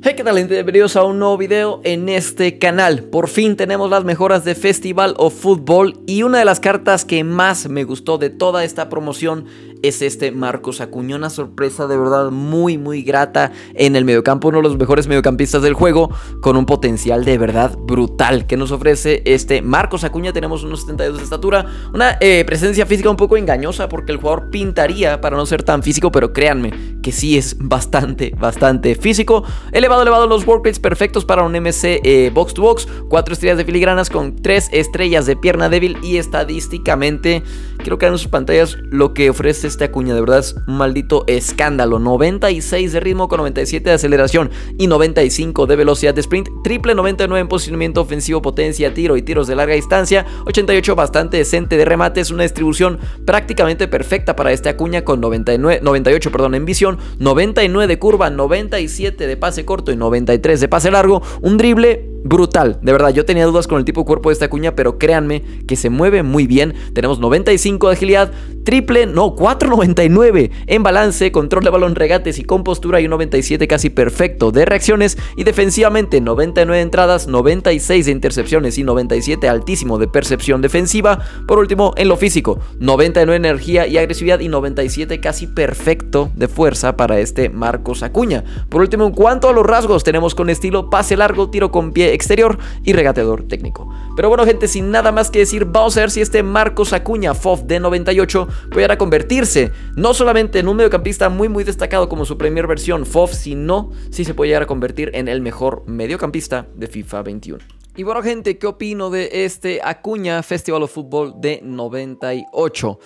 Hey, ¿qué tal? Bienvenidos a un nuevo video en este canal. Por fin tenemos las mejoras de Festival of Football y una de las cartas que más me gustó de toda esta promoción es este Marcos Acuña. Una sorpresa de verdad muy, muy grata en el mediocampo. Uno de los mejores mediocampistas del juego con un potencial de verdad brutal que nos ofrece este Marcos Acuña. Tenemos unos 72 de estatura, una eh, presencia física un poco engañosa porque el jugador pintaría para no ser tan físico, pero créanme que sí es bastante, bastante físico. Elevado, elevado los workplates perfectos para un MC eh, box to box. Cuatro estrellas de filigranas con tres estrellas de pierna débil y estadísticamente creo que en sus pantallas lo que ofrece este Acuña, de verdad es un maldito escándalo. 96 de ritmo con 97 de aceleración y 95 de velocidad de sprint. Triple 99 en posicionamiento ofensivo, potencia, tiro y tiros de larga distancia. 88 bastante decente de remate. Es una distribución prácticamente perfecta para este Acuña con 99, 98 perdón, en visión, 99 de curva, 97 de pase corto y 93 de pase largo. Un drible brutal. De verdad, yo tenía dudas con el tipo de cuerpo de esta cuña, pero créanme que se mueve muy bien. Tenemos 95 de agilidad, triple, no, 4.99 en balance, control de balón, regates y compostura y un 97 casi perfecto de reacciones. Y defensivamente, 99 entradas, 96 de intercepciones y 97 altísimo de percepción defensiva. Por último, en lo físico, 99 energía y agresividad y 97 casi perfecto de fuerza para este Marcos Acuña. Por último, en cuanto a los rasgos, tenemos con estilo pase largo, tiro con pie exterior y regateador técnico. Pero bueno, gente, sin nada más que decir, vamos a ver si este Marcos Acuña FOF de 98 puede a convertirse no solamente en un mediocampista muy muy destacado como su primera versión FOF, sino si se puede llegar a convertir en el mejor mediocampista de FIFA 21. Y bueno, gente, ¿qué opino de este Acuña Festival of Football de 98?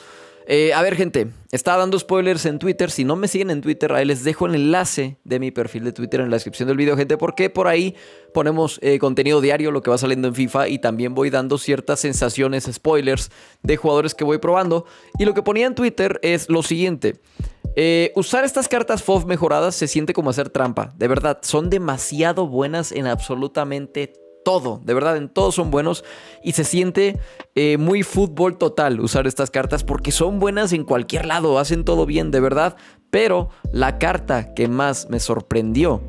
Eh, a ver, gente, estaba dando spoilers en Twitter. Si no me siguen en Twitter, ahí les dejo el enlace de mi perfil de Twitter en la descripción del video, gente, porque por ahí ponemos eh, contenido diario, lo que va saliendo en FIFA, y también voy dando ciertas sensaciones, spoilers de jugadores que voy probando. Y lo que ponía en Twitter es lo siguiente. Eh, usar estas cartas FOV mejoradas se siente como hacer trampa. De verdad, son demasiado buenas en absolutamente todo, de verdad, en todos son buenos y se siente eh, muy fútbol total usar estas cartas porque son buenas en cualquier lado, hacen todo bien, de verdad, pero la carta que más me sorprendió,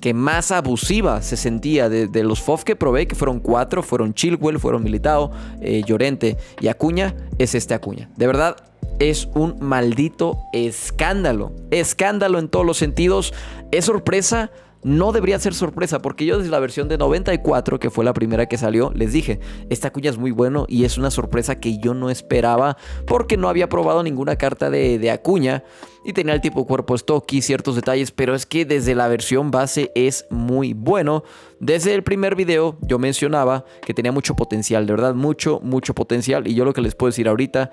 que más abusiva se sentía de, los FOF que probé, que fueron cuatro, fueron Chilwell, fueron Militao, eh, Llorente y Acuña, es este Acuña. De verdad, es un maldito escándalo. Escándalo en todos los sentidos. Es sorpresa no debería ser sorpresa, porque yo desde la versión de 94, que fue la primera que salió, les dije, esta cuña es muy bueno y es una sorpresa que yo no esperaba, porque no había probado ninguna carta de, de Acuña y tenía el tipo cuerpo stock y ciertos detalles, pero es que desde la versión base es muy bueno. Desde el primer video yo mencionaba que tenía mucho potencial, de verdad, mucho, mucho potencial, y yo lo que les puedo decir ahorita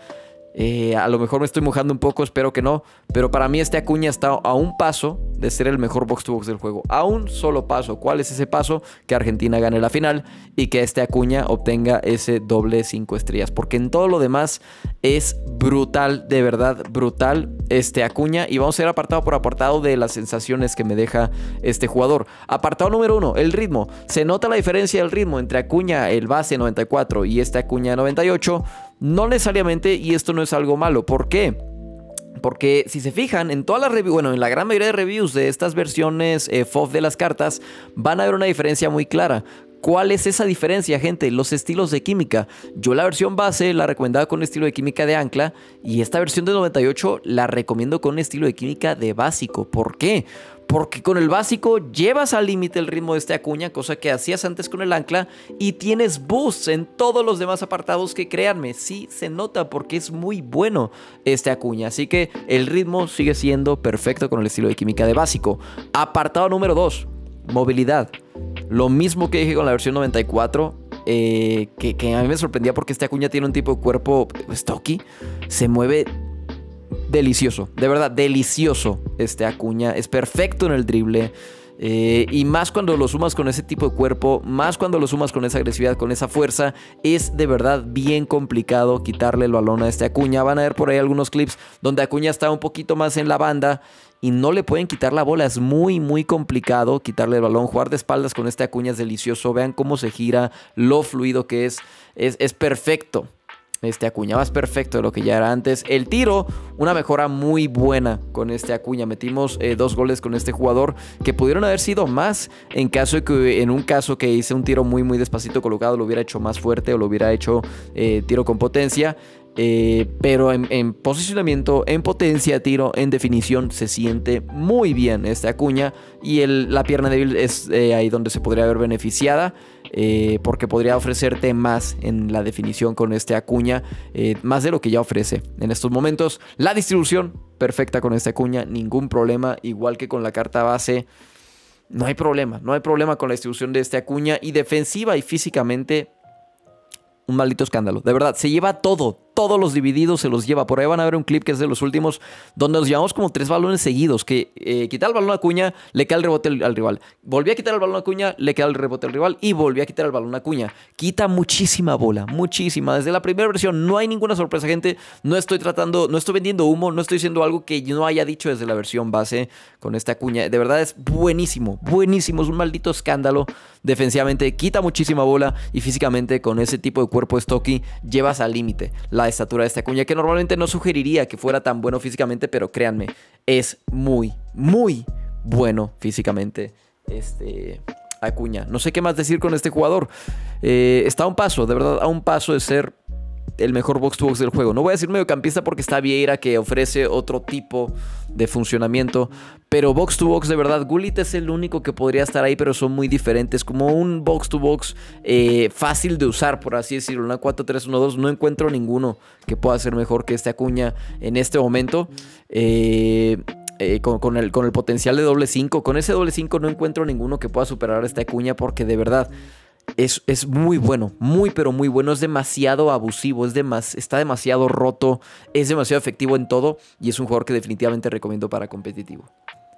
eh, a lo mejor me estoy mojando un poco, espero que no. Pero para mí este Acuña está a un paso de ser el mejor box to box del juego. A un solo paso. ¿Cuál es ese paso? Que Argentina gane la final y que este Acuña obtenga ese doble 5 estrellas. Porque en todo lo demás es brutal, de verdad brutal este Acuña. Y vamos a ir apartado por apartado de las sensaciones que me deja este jugador. Apartado número uno, el ritmo. Se nota la diferencia del ritmo entre Acuña, el base 94 y este Acuña 98. No necesariamente, y esto no es algo malo. ¿Por qué? Porque si se fijan, en todas las reviews, bueno, en la gran mayoría de reviews de estas versiones eh, de las cartas, van a ver una diferencia muy clara. ¿Cuál es esa diferencia, gente? Los estilos de química. Yo la versión base la recomendaba con estilo de química de ancla y esta versión de 98 la recomiendo con estilo de química de básico. ¿Por qué? Porque con el básico llevas al límite el ritmo de este acuña, cosa que hacías antes con el ancla, y tienes boosts en todos los demás apartados que créanme, sí se nota porque es muy bueno este acuña. Así que el ritmo sigue siendo perfecto con el estilo de química de básico. Apartado número 2, movilidad. Lo mismo que dije con la versión 94, eh, que, que, a mí me sorprendía porque este acuña tiene un tipo de cuerpo stocky, se mueve delicioso, de verdad, delicioso este Acuña. Es perfecto en el drible. Eh, y más cuando lo sumas con ese tipo de cuerpo, más cuando lo sumas con esa agresividad, con esa fuerza, es de verdad bien complicado quitarle el balón a este Acuña. Van a ver por ahí algunos clips donde Acuña está un poquito más en la banda y no le pueden quitar la bola. Es muy, muy complicado quitarle el balón. Jugar de espaldas con este Acuña es delicioso. Vean cómo se gira, lo fluido que es. Es, es perfecto. Este Acuña. Más perfecto de lo que ya era antes. El tiro, una mejora muy buena con este Acuña. Metimos eh, dos goles con este jugador que pudieron haber sido más en caso en un caso que hice un tiro muy muy despacito colocado lo hubiera hecho más fuerte o lo hubiera hecho eh, tiro con potencia. Eh, pero en, posicionamiento, en potencia, tiro, en definición, se siente muy bien esta Acuña. Y la pierna débil es ahí donde se podría haber beneficiada. Eh, porque podría ofrecerte más en la definición con este Acuña, eh, más de lo que ya ofrece en estos momentos. La distribución perfecta con este Acuña, ningún problema, igual que con la carta base. No hay problema, no hay problema con la distribución de este Acuña y defensiva y físicamente un maldito escándalo. De verdad, se lleva todo, todos los divididos se los lleva. Por ahí van a ver un clip que es de los últimos, donde nos llevamos como tres balones seguidos, que eh, quita el balón a Cuña, le cae el rebote al, rival. Volví a quitar el balón a Cuña, le queda el rebote al rival y volví a quitar el balón a Cuña. Quita muchísima bola, muchísima. Desde la primera versión no hay ninguna sorpresa, gente. No estoy tratando, no estoy vendiendo humo, no estoy diciendo algo que yo no haya dicho desde la versión base con esta Cuña. De verdad es buenísimo, buenísimo. Es un maldito escándalo. Defensivamente quita muchísima bola y físicamente con ese tipo de cuerpo Stocky llevas al límite. La estatura de esta Acuña, que normalmente no sugeriría que fuera tan bueno físicamente, pero créanme, es muy, muy bueno físicamente. Este. Acuña. No sé qué más decir con este jugador. Eh, está a un paso, de verdad, a un paso de ser el mejor box to box del juego. No voy a decir mediocampista porque está Vieira que ofrece otro tipo de funcionamiento. Pero box to box, de verdad, Gullit es el único que podría estar ahí, pero son muy diferentes. Como un box to box eh, fácil de usar, por así decirlo. Una 4-3-1-2, no encuentro ninguno que pueda ser mejor que este Acuña en este momento. Eh, eh, con, el, con el potencial de doble 5. Con ese doble 5 no encuentro ninguno que pueda superar a esta Acuña porque de verdad es, muy bueno, muy pero muy bueno, es demasiado abusivo, es está demasiado roto, es demasiado efectivo en todo y es un jugador que definitivamente recomiendo para competitivo.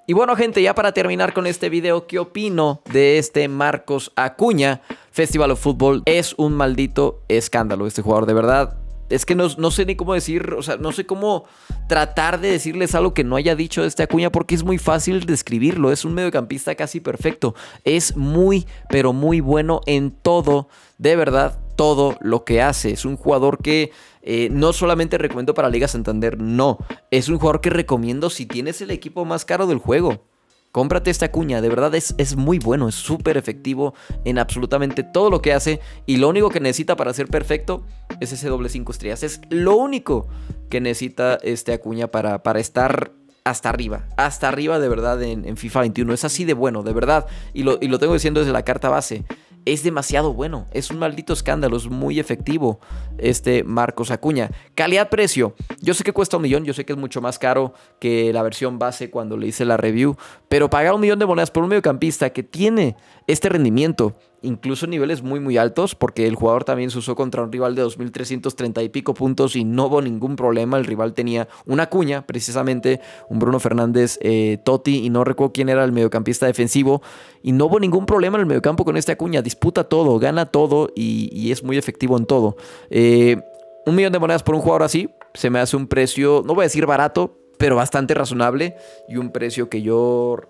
Y bueno gente, ya para terminar con este video, ¿qué opino de este Marcos Acuña? Festival of Football es un maldito escándalo este jugador, de verdad es que no, sé ni cómo decir, o sea, no sé cómo tratar de decirles algo que no haya dicho este Acuña porque es muy fácil describirlo. Es un mediocampista casi perfecto. Es muy, pero muy bueno en todo, de verdad, todo lo que hace. Es un jugador que eh, no solamente recomiendo para Liga Santander, no. Es un jugador que recomiendo si tienes el equipo más caro del juego. Cómprate esta cuña, de verdad es, es muy bueno, es súper efectivo en absolutamente todo lo que hace y lo único que necesita para ser perfecto es ese doble 5 estrellas. Es lo único que necesita este Acuña para, para estar hasta arriba, hasta arriba de verdad en, FIFA 21. Es así de bueno, de verdad. Y lo, y lo tengo diciendo desde la carta base es demasiado bueno. Es un maldito escándalo, es muy efectivo este Marcos Acuña. Calidad-precio. Yo sé que cuesta un millón, yo sé que es mucho más caro que la versión base cuando le hice la review, pero pagar un millón de monedas por un mediocampista que tiene este rendimiento incluso niveles muy muy altos, porque el jugador también se usó contra un rival de 2.330 y pico puntos y no hubo ningún problema. El rival tenía una cuña, precisamente un Bruno Fernández eh, Totti, y no recuerdo quién era el mediocampista defensivo, y no hubo ningún problema en el mediocampo con esta cuña. Disputa todo, gana todo y, es muy efectivo en todo. Eh, un millón de monedas por un jugador así se me hace un precio, no voy a decir barato, pero bastante razonable y un precio que yo,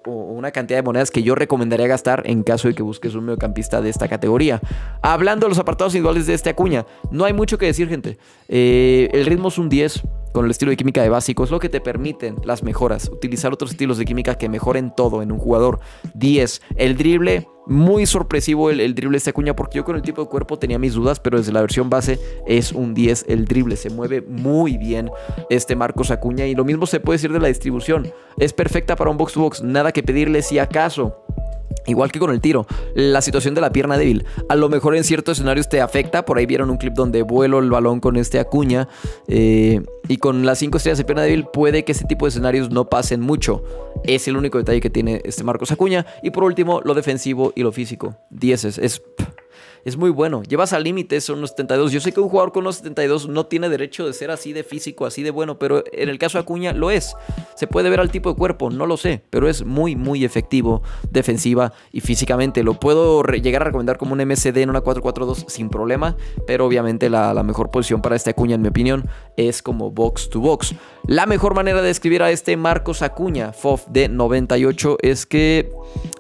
o una cantidad de monedas que yo recomendaría gastar en caso de que busques un mediocampista de esta categoría. Hablando de los apartados individuales de este Acuña, no hay mucho que decir, gente. Eh, el ritmo es un 10 con el estilo de química de básico, es lo que te permiten las mejoras, utilizar otros estilos de química que mejoren todo en un jugador. 10. El drible muy sorpresivo el, drible de este Acuña porque yo con el tipo de cuerpo tenía mis dudas, pero desde la versión base es un 10 el drible, se mueve muy bien este Marcos Acuña y lo mismo se puede decir de la distribución, es perfecta para un box to box, nada que pedirle si acaso Igual que con el tiro, la situación de la pierna débil. A lo mejor en ciertos escenarios te afecta. Por ahí vieron un clip donde vuelo el balón con este Acuña. Eh, y con las 5 estrellas de pierna débil puede que ese tipo de escenarios no pasen mucho. Es el único detalle que tiene este Marcos Acuña. Y por último, lo defensivo y lo físico. 10 es es muy bueno. Llevas al límite son unos 72. Yo sé que un jugador con unos 72 no tiene derecho de ser así de físico, así de bueno, pero en el caso de Acuña lo es. Se puede ver al tipo de cuerpo, no lo sé, pero es muy, muy efectivo defensiva y físicamente. Lo puedo llegar a recomendar como un MCD en una 4-4-2 sin problema, pero obviamente la, la mejor posición para este Acuña, en mi opinión, es como box to box. La mejor manera de describir a este Marcos Acuña, FOF de 98, es que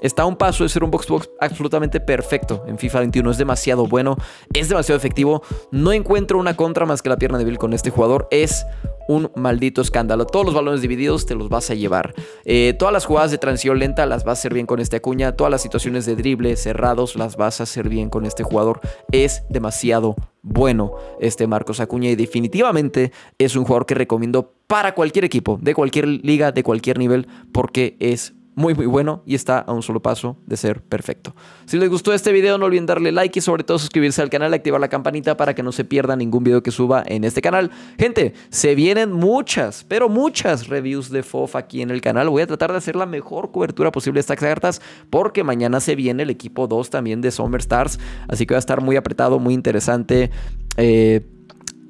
está a un paso de ser un box box absolutamente perfecto en FIFA 21. Es demasiado bueno, es demasiado efectivo. No encuentro una contra más que la pierna débil con este jugador. Es un maldito escándalo. Todos los balones divididos te los vas a llevar. Eh, todas las jugadas de transición lenta las vas a hacer bien con este Acuña. Todas las situaciones de drible cerrados las vas a hacer bien con este jugador. Es demasiado bueno este Marcos Acuña y definitivamente es un jugador que recomiendo para cualquier equipo, de cualquier liga, de cualquier nivel, porque es muy muy bueno y está a un solo paso de ser perfecto. Si les gustó este video no olviden darle like y sobre todo suscribirse al canal y activar la campanita para que no se pierda ningún video que suba en este canal. Gente, se vienen muchas, pero muchas reviews de FOF aquí en el canal. Voy a tratar de hacer la mejor cobertura posible de estas cartas porque mañana se viene el equipo 2 también de Summer Stars, así que va a estar muy apretado, muy interesante. Eh,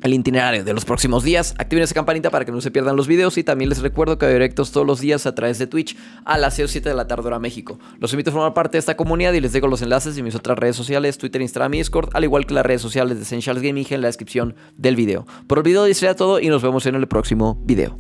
el itinerario de los próximos días. Activen esa campanita para que no se pierdan los videos y también les recuerdo que hay directos todos los días a través de Twitch a las 6 o 7 de la tarde hora México. Los invito a formar parte de esta comunidad y les dejo los enlaces de mis otras redes sociales, Twitter, Instagram y Discord, al igual que las redes sociales de Essentials Gaming en la descripción del video. Por el video, dice todo y nos vemos en el próximo video.